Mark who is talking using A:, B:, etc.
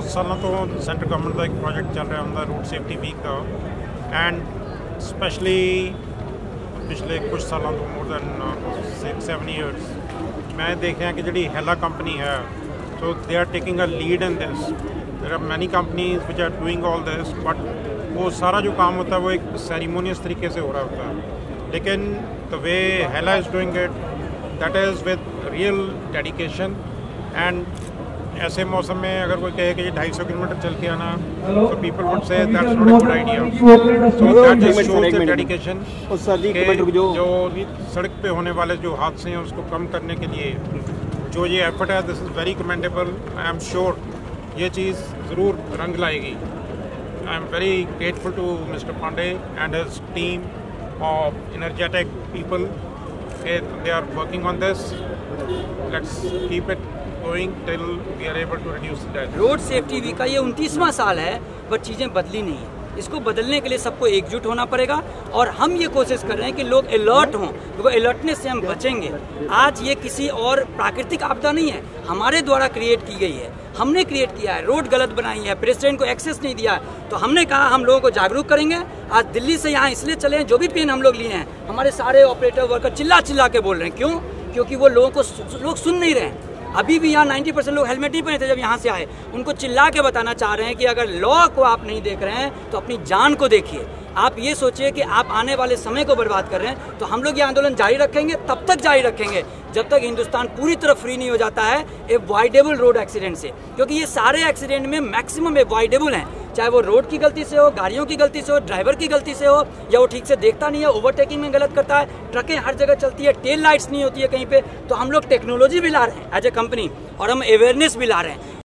A: ਬਹੁਤ ਸਾਲਾਂ ਤੋਂ ਸੈਂਟਰ ਗਵਰਨਮੈਂਟ ਦਾ ਇੱਕ ਪ੍ਰੋਜੈਕਟ ਚੱਲ ਰਿਹਾ ਹੁੰਦਾ ਰੂਟ ਸੇਫਟੀ ਵੀਕ ਦਾ ਐਂਡ ਸਪੈਸ਼ਲੀ ਪਿਛਲੇ ਕੁਝ ਸਾਲਾਂ ਤੋਂ ਮੋਰ ਦੈਨ 6 7 ਇਅਰਸ ਮੈਂ ਦੇਖਿਆ ਕਿ ਜਿਹੜੀ ਹੈਲਾ ਕੰਪਨੀ ਹੈ so they are taking a lead in this there are many companies which are doing all this but वो सारा जो काम होता है वो एक सेरेमोनियस तरीके से हो रहा होता है लेकिन the way Hella is doing it that is with real dedication and ऐसे मौसम में अगर कोई कहे कि ये 250 किलोमीटर चल के आना तो people would say that's not a good idea
B: so that
A: shows
B: the dedication जो
A: सड़क पे होने वाले जो हादसे हैं उसको कम करने के लिए जो ये एफर्ट है this is very commendable I am sure ये चीज़ ज़रूर रंग लाएगी। I am very grateful to mister Pandey and his team of energetic people they are working on this let's keep it going till we are able to reduce death
C: road safety week का ये उनतीसवां साल है but चीज़ें बदली नहीं है इसको बदलने के लिए सबको एकजुट होना पड़ेगा और हम ये कोशिश कर रहे हैं कि लोग अलर्ट हों, क्योंकि अलर्टनेस से हम बचेंगे। आज ये किसी और प्राकृतिक आपदा नहीं है, हमारे द्वारा क्रिएट की गई है। हमने क्रिएट किया है रोड गलत बनाई है प्रेसिडेंट को एक्सेस नहीं दिया। है तो हमने कहा हम लोगों को जागरूक करेंगे। आज दिल्ली से यहाँ इसलिए चले हैं, जो भी पेन हम लोग लिए हैं, हमारे सारे ऑपरेटर वर्कर चिल्ला चिल्ला के बोल रहे हैं। क्यों? क्योंकि वो लोगों को लोग सुन नहीं रहे हैं। अभी भी यहाँ 90 परसेंट लोग हेलमेट ही पहने थे जब यहाँ से आए। उनको चिल्ला के बताना चाह रहे हैं कि अगर लॉ को आप नहीं देख रहे हैं तो अपनी जान को देखिए। आप ये सोचिए कि आप आने वाले समय को बर्बाद कर रहे हैं तो हम लोग ये आंदोलन जारी रखेंगे, तब तक जारी रखेंगे, जब तक हिंदुस्तान पूरी तरह फ्री नहीं हो जाता है एवॉइडेबल रोड एक्सीडेंट से। क्योंकि ये सारे एक्सीडेंट में मैक्सिमम एवॉइडेबल हैं। चाहे वो रोड की गलती से हो, गाड़ियों की गलती से हो, ड्राइवर की गलती से हो, या वो ठीक से देखता नहीं है, ओवरटेकिंग में गलत करता है, ट्रकें हर जगह चलती है टेल लाइट्स नहीं होती है कहीं पर तो हम लोग टेक्नोलॉजी भी ला रहे हैं एज ए कंपनी और हम अवेयरनेस भी ला रहे हैं।